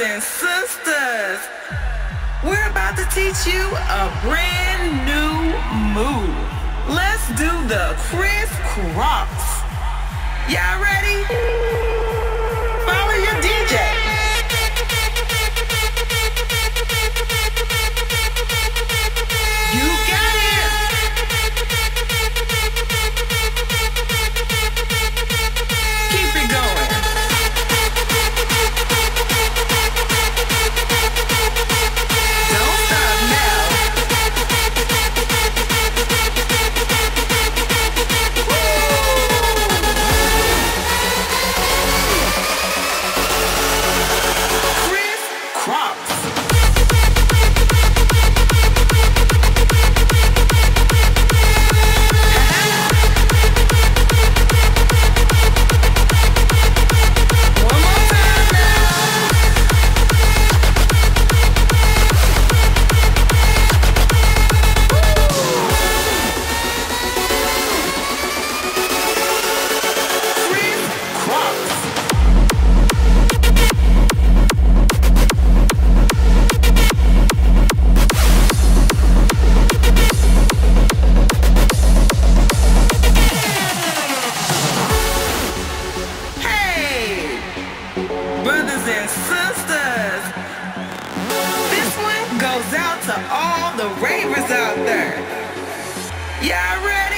and sisters, we're about to teach you a brand new move. Let's do the Kriss Kross. Y'all ready? and sisters. This one goes out to all the ravers out there. Y'all ready?